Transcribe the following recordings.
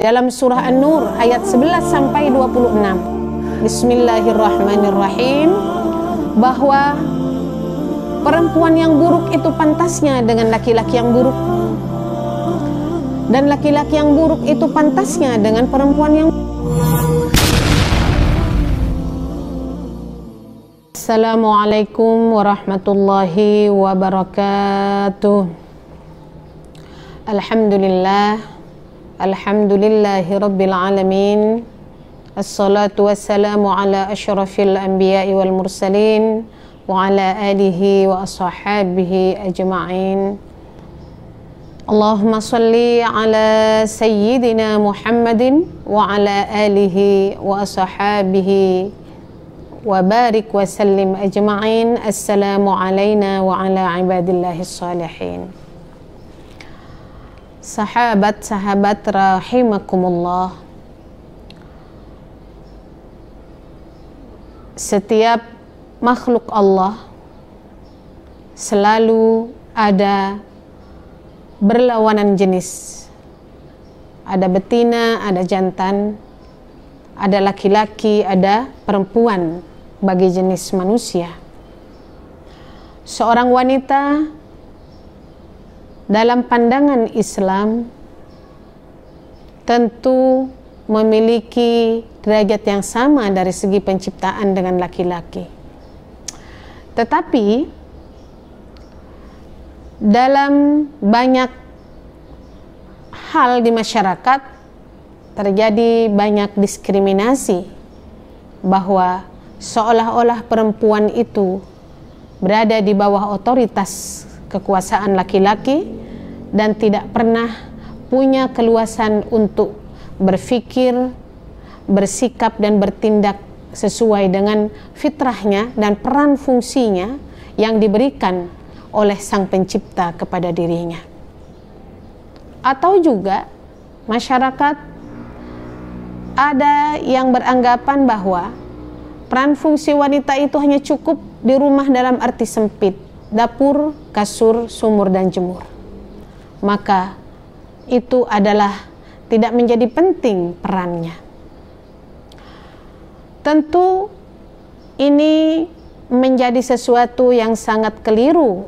dalam surah An-Nur ayat 11 sampai 26. Bismillahirrahmanirrahim. Bahwa perempuan yang buruk itu pantasnya dengan laki-laki yang buruk. Dan laki-laki yang buruk itu pantasnya dengan perempuan yang Assalamualaikum warahmatullahi wabarakatuh. Alhamdulillah الحمد لله رب العالمين الصلاة والسلام على أشرف الأنبياء والمرسلين وعلى آله وأصحابه أجمعين. اللهم صل على سيدنا محمد وعلى آله وأصحابه وبارك وسلم أجمعين. السلام علينا وعلى عباد الله الصالحين. Sahabat-sahabat rahimakumullah. Setiap makhluk Allah Selalu ada berlawanan jenis. Ada betina, ada jantan Ada laki-laki, ada perempuan bagi jenis manusia. Seorang wanita dalam pandangan Islam tentu memiliki derajat yang sama dari segi penciptaan dengan laki-laki. Tetapi dalam banyak hal di masyarakat terjadi banyak diskriminasi bahwa seolah-olah perempuan itu berada di bawah otoritas kekuasaan laki-laki dan tidak pernah punya keluasan untuk berpikir, bersikap dan bertindak sesuai dengan fitrahnya dan peran fungsinya yang diberikan oleh Sang Pencipta kepada dirinya. Atau juga masyarakat ada yang beranggapan bahwa peran fungsi wanita itu hanya cukup di rumah dalam arti sempit dapur, kasur, sumur, dan jemur. Maka itu adalah tidak menjadi penting perannya. Tentu ini menjadi sesuatu yang sangat keliru.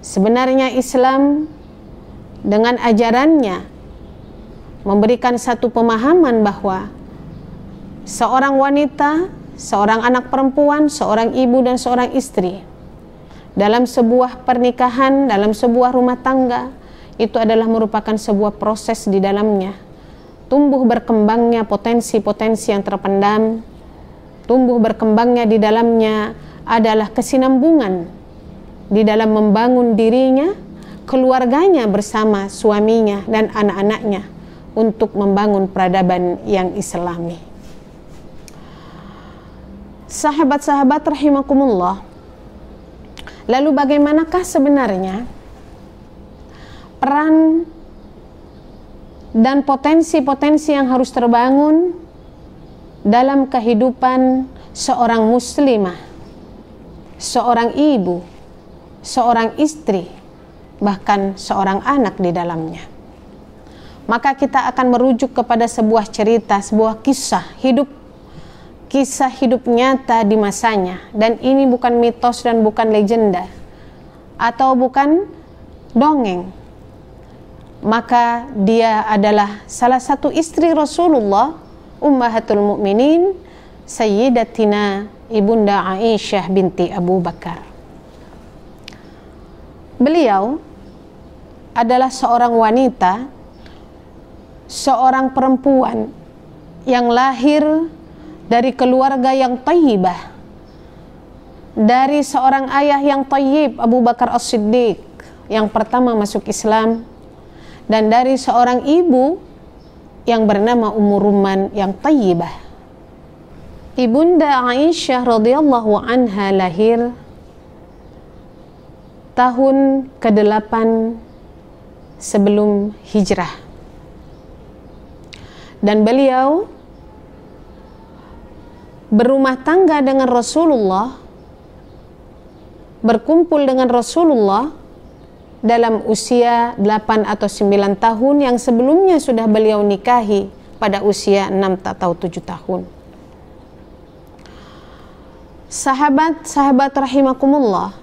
Sebenarnya Islam dengan ajarannya memberikan satu pemahaman bahwa seorang wanita, seorang anak perempuan, seorang ibu dan seorang istri dalam sebuah pernikahan, dalam sebuah rumah tangga, itu adalah merupakan sebuah proses di dalamnya. Tumbuh berkembangnya potensi-potensi yang terpendam, tumbuh berkembangnya di dalamnya adalah kesinambungan di dalam membangun dirinya, keluarganya bersama suaminya dan anak-anaknya untuk membangun peradaban yang islami. Sahabat-sahabat rahimakumullah, Lalu bagaimanakah sebenarnya peran dan potensi-potensi yang harus terbangun dalam kehidupan seorang muslimah, seorang ibu, seorang istri, bahkan seorang anak di dalamnya. Maka kita akan merujuk kepada sebuah cerita, sebuah kisah hidup kisah hidup nyata di masanya. Dan ini bukan mitos dan bukan legenda. Atau bukan dongeng. Maka dia adalah salah satu istri Rasulullah ummahatul mukminin sayyidatina ibunda Aisyah binti Abu Bakar. Beliau adalah seorang wanita seorang perempuan yang lahir dari keluarga yang tayyibah dari seorang ayah yang tayyib Abu Bakar As-Siddiq yang pertama masuk Islam dan dari seorang ibu yang bernama Ummu Rumman yang tayyibah. Ibunda Aisyah radhiyallahu anha lahir tahun ke-8 sebelum hijrah. Dan beliau berumah tangga dengan Rasulullah, berkumpul dengan Rasulullah dalam usia 8 atau 9 tahun yang sebelumnya sudah beliau nikahi pada usia 6 atau 7 tahun. Sahabat-sahabat rahimakumullah,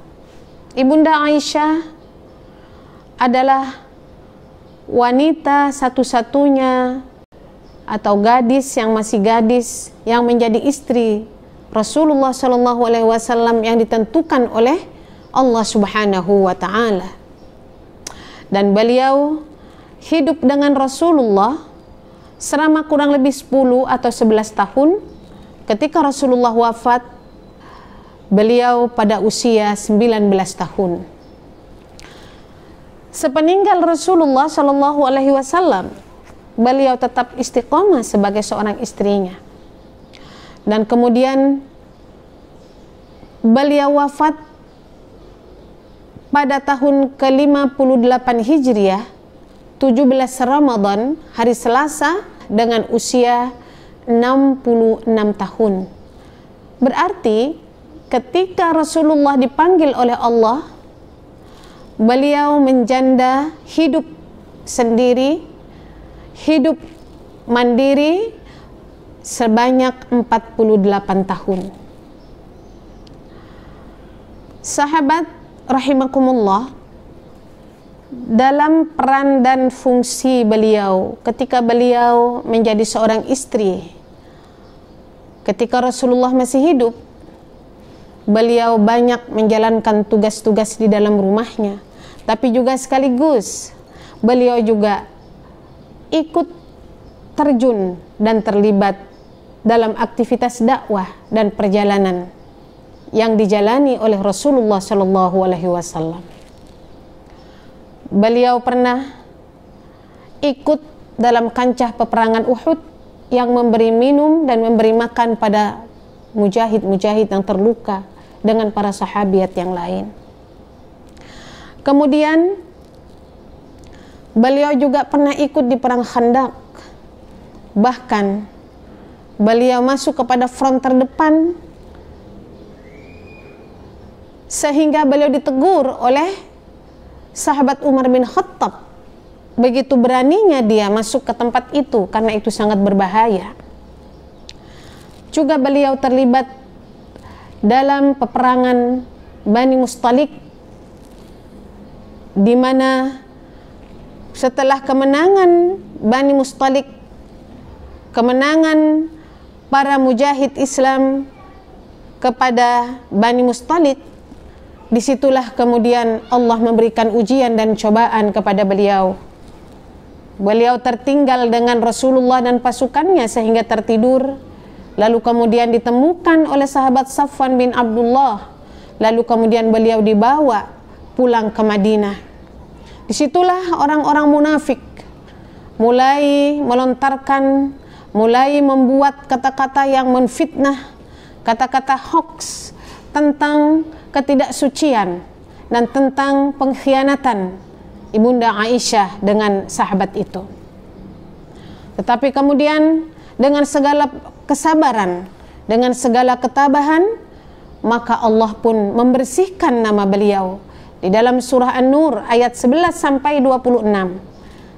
Ibunda Aisyah adalah wanita satu-satunya atau gadis yang masih gadis yang menjadi istri Rasulullah Shallallahu Alaihi Wasallam yang ditentukan oleh Allah Subhanahu Wa Taala. Dan beliau hidup dengan Rasulullah selama kurang lebih 10 atau 11 tahun ketika Rasulullah wafat beliau pada usia 19 tahun. Sepeninggal Rasulullah Shallallahu Alaihi Wasallam beliau tetap istiqomah sebagai seorang istrinya. Dan kemudian beliau wafat pada tahun ke-58 Hijriah 17 Ramadan hari Selasa dengan usia 66 tahun. Berarti ketika Rasulullah dipanggil oleh Allah beliau menjanda hidup sendiri hidup mandiri sebanyak 48 tahun. Sahabat rahimakumullah dalam peran dan fungsi beliau ketika beliau menjadi seorang istri ketika Rasulullah masih hidup beliau banyak menjalankan tugas-tugas di dalam rumahnya tapi juga sekaligus beliau juga ikut terjun dan terlibat dalam aktivitas dakwah dan perjalanan yang dijalani oleh Rasulullah Shallallahu Alaihi Wasallam. Beliau pernah ikut dalam kancah peperangan Uhud yang memberi minum dan memberi makan pada mujahid-mujahid yang terluka dengan para sahabat yang lain. Kemudian beliau juga pernah ikut di perang Khandaq. Bahkan beliau masuk kepada front terdepan sehingga beliau ditegur oleh sahabat Umar bin Khattab begitu beraninya dia masuk ke tempat itu karena itu sangat berbahaya juga beliau terlibat dalam peperangan Bani Mustalik di mana setelah kemenangan Bani Mustalik kemenangan para mujahid Islam kepada Bani Mustalik di situlah kemudian Allah memberikan ujian dan cobaan kepada beliau. Beliau tertinggal dengan Rasulullah dan pasukannya sehingga tertidur. Lalu kemudian ditemukan oleh sahabat Safwan bin Abdullah. Lalu kemudian beliau dibawa pulang ke Madinah di situlah orang-orang munafik mulai melontarkan mulai membuat kata-kata yang menfitnah, kata-kata hoax tentang ketidaksucian dan tentang pengkhianatan Ibunda Aisyah dengan sahabat itu. Tetapi kemudian dengan segala kesabaran, dengan segala ketabahan, maka Allah pun membersihkan nama beliau di dalam surah An-Nur ayat 11 sampai 26.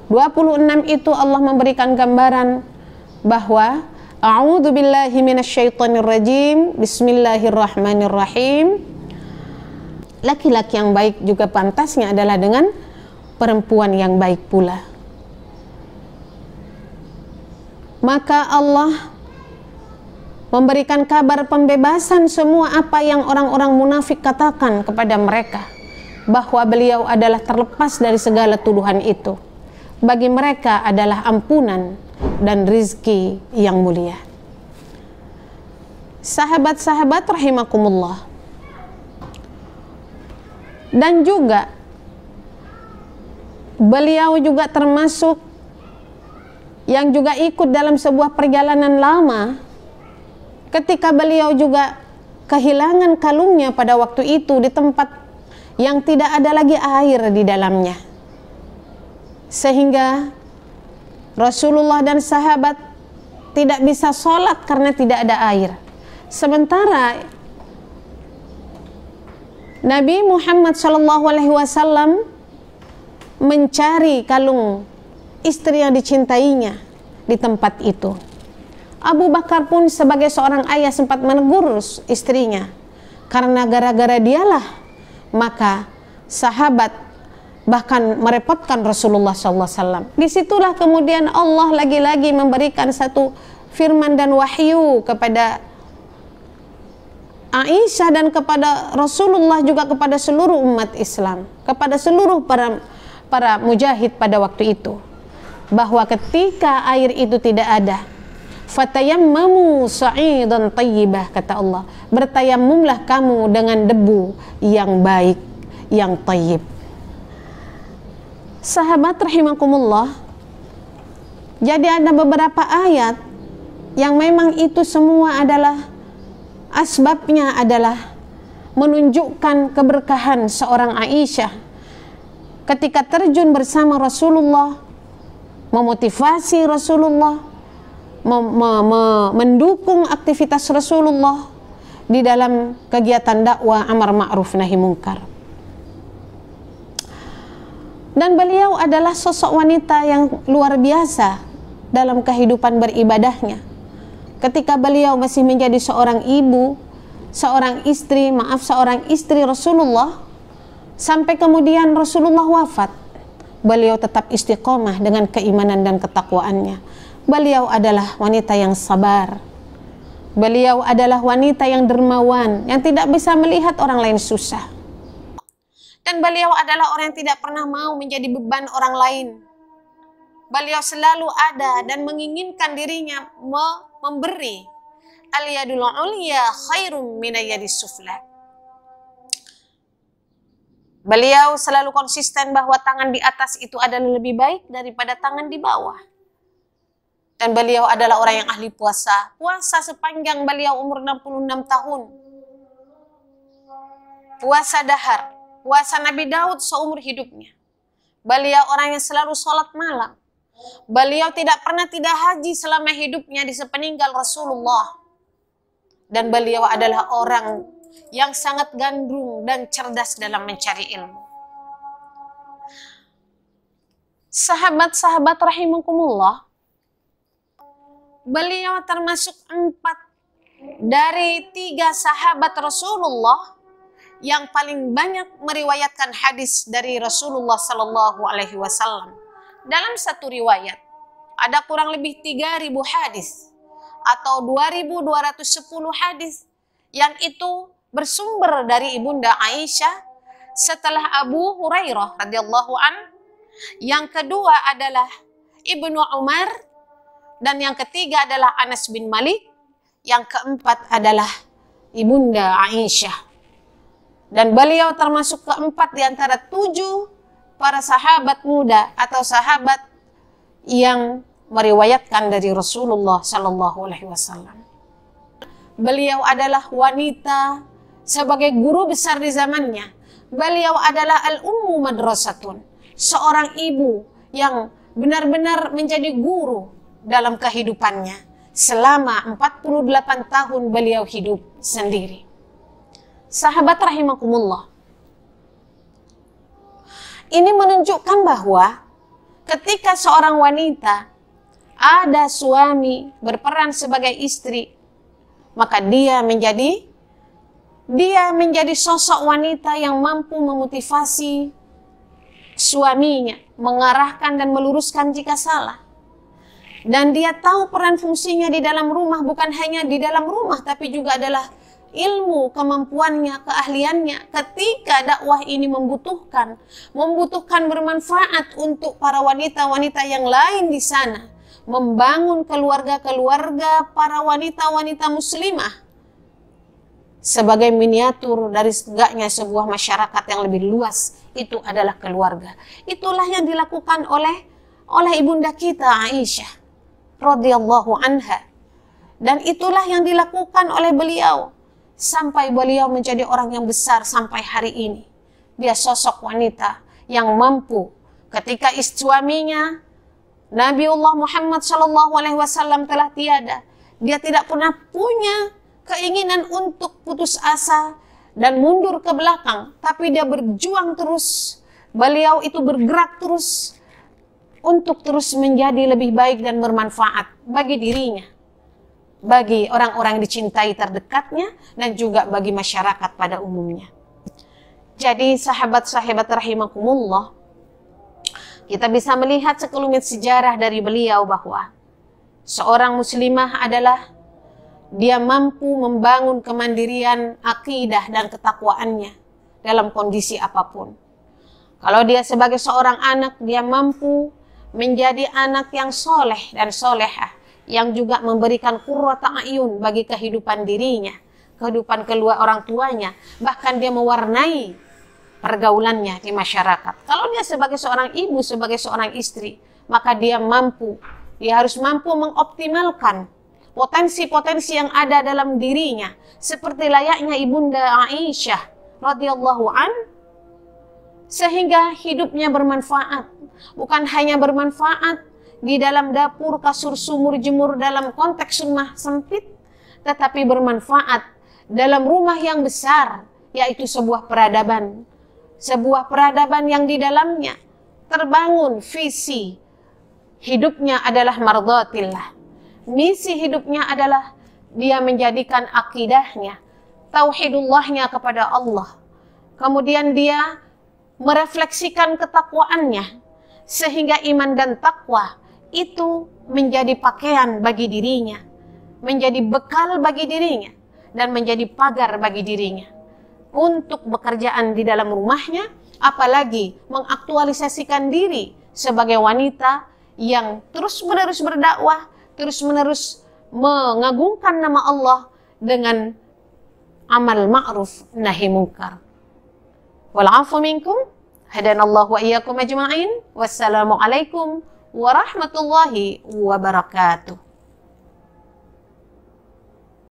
26 itu Allah memberikan gambaran bahwa A'udzu billahi minasyaitonir rajim. Bismillahirrahmanirrahim. Laki-laki yang baik juga pantasnya adalah dengan perempuan yang baik pula. Maka Allah memberikan kabar pembebasan semua apa yang orang-orang munafik katakan kepada mereka bahwa beliau adalah terlepas dari segala tuduhan itu. Bagi mereka adalah ampunan dan rizki yang mulia. Sahabat-sahabat rahimakumullah. Dan juga beliau juga termasuk yang juga ikut dalam sebuah perjalanan lama ketika beliau juga kehilangan kalungnya pada waktu itu di tempat yang tidak ada lagi air di dalamnya sehingga Rasulullah dan sahabat tidak bisa sholat karena tidak ada air. Sementara Nabi Muhammad Wasallam mencari kalung istri yang dicintainya di tempat itu. Abu Bakar pun sebagai seorang ayah sempat menegur istrinya karena gara-gara dialah maka sahabat bahkan merepotkan Rasulullah SAW. Di situlah kemudian Allah lagi-lagi memberikan satu firman dan wahyu kepada Aisyah dan kepada Rasulullah juga kepada seluruh umat Islam, kepada seluruh para para mujahid pada waktu itu bahwa ketika air itu tidak ada fatayammamu sa'idan tayyibah kata Allah. Bertayamumlah kamu dengan debu yang baik yang tayyib. Sahabat rahimakumullah jadi ada beberapa ayat yang memang itu semua adalah asbabnya adalah menunjukkan keberkahan seorang Aisyah ketika terjun bersama Rasulullah memotivasi Rasulullah mendukung aktivitas Rasulullah di dalam kegiatan dakwah amar ma'ruf nahi mungkar dan beliau adalah sosok wanita yang luar biasa dalam kehidupan beribadahnya ketika beliau masih menjadi seorang ibu, seorang istri, maaf seorang istri Rasulullah sampai kemudian Rasulullah wafat. Beliau tetap istiqomah dengan keimanan dan ketakwaannya. Beliau adalah wanita yang sabar. Beliau adalah wanita yang dermawan, yang tidak bisa melihat orang lain susah. Dan beliau adalah orang yang tidak pernah mau menjadi beban orang lain. Beliau selalu ada dan menginginkan dirinya memberi al yadul ulya khairum minayadis sufla Beliau selalu konsisten bahwa tangan di atas itu adalah lebih baik daripada tangan di bawah. Dan beliau adalah orang yang ahli puasa. Puasa sepanjang beliau umur 66 tahun. Puasa dahar. Puasa Nabi Daud seumur hidupnya. Beliau orang yang selalu sholat malam. Beliau tidak pernah tidak haji selama hidupnya di sepeninggal Rasulullah. Dan beliau adalah orang yang sangat gandrung dan cerdas dalam mencari ilmu. Sahabat-sahabat rahimakumullah, beliau termasuk empat dari tiga sahabat Rasulullah yang paling banyak meriwayatkan hadis dari Rasulullah Sallallahu Alaihi Wasallam. Dalam satu riwayat ada kurang lebih 3000 hadis atau 2210 hadis yang itu bersumber dari ibunda Aisyah setelah Abu Hurairah radhiyallahu an. Yang kedua adalah Ibnu Umar dan yang ketiga adalah Anas bin Malik yang keempat adalah ibunda Aisyah dan beliau termasuk keempat di antara tujuh para sahabat muda atau sahabat yang meriwayatkan dari Rasulullah Sallallahu Alaihi Wasallam. Beliau adalah wanita sebagai guru besar di zamannya. Beliau adalah al-ummu madrasatun, seorang ibu yang benar-benar menjadi guru dalam kehidupannya selama 48 tahun beliau hidup sendiri. Sahabat rahimakumullah, ini menunjukkan bahwa ketika seorang wanita ada suami berperan sebagai istri, maka dia menjadi dia menjadi sosok wanita yang mampu memotivasi suaminya, mengarahkan dan meluruskan jika salah. Dan dia tahu peran fungsinya di dalam rumah bukan hanya di dalam rumah tapi juga adalah ilmu, kemampuannya, keahliannya ketika dakwah ini membutuhkan, membutuhkan bermanfaat untuk para wanita-wanita yang lain di sana, membangun keluarga-keluarga para wanita-wanita muslimah sebagai miniatur dari segaknya sebuah masyarakat yang lebih luas itu adalah keluarga. Itulah yang dilakukan oleh oleh ibunda kita Aisyah radhiyallahu anha. Dan itulah yang dilakukan oleh beliau sampai beliau menjadi orang yang besar sampai hari ini. Dia sosok wanita yang mampu ketika suaminya Nabiullah Muhammad Shallallahu Alaihi Wasallam telah tiada. Dia tidak pernah punya keinginan untuk putus asa dan mundur ke belakang, tapi dia berjuang terus beliau itu bergerak terus untuk terus menjadi lebih baik dan bermanfaat bagi dirinya, bagi orang-orang dicintai terdekatnya, dan juga bagi masyarakat pada umumnya. Jadi sahabat-sahabat rahimakumullah, kita bisa melihat sekelumit sejarah dari beliau bahwa seorang muslimah adalah dia mampu membangun kemandirian akidah dan ketakwaannya dalam kondisi apa pun. Kalau dia sebagai seorang anak, dia mampu menjadi anak yang soleh dan solehah, yang juga memberikan kurrata ayun bagi kehidupan dirinya, kehidupan kedua orang tuanya, bahkan dia mewarnai pergaulannya di masyarakat. Kalau dia sebagai seorang ibu, sebagai seorang istri, maka dia mampu, dia harus mampu mengoptimalkan potensi-potensi yang ada dalam dirinya. Seperti layaknya ibunda Aisyah radhiyallahu an sehingga hidupnya bermanfaat bukan hanya bermanfaat di dalam dapur kasur sumur jemur dalam konteks rumah sempit tetapi bermanfaat dalam rumah yang besar yaitu sebuah peradaban sebuah peradaban yang di dalamnya terbangun visi hidupnya adalah mardhatillah misi hidupnya adalah dia menjadikan akidahnya, tauhidullahnya kepada Allah. Kemudian dia merefleksikan ketakwaannya sehingga iman dan takwa itu menjadi pakaian bagi dirinya, menjadi bekal bagi dirinya dan menjadi pagar bagi dirinya untuk bekerjaan di dalam rumahnya apalagi mengaktualisasikan diri sebagai wanita yang terus-menerus berdakwah terus-menerus mengagungkan nama Allah dengan amal ma'ruf nahi munkar. Wal afu minkum hadanallahu wa iyyakum ajma'in. Wassalamualaikum warahmatullahi wabarakatuh.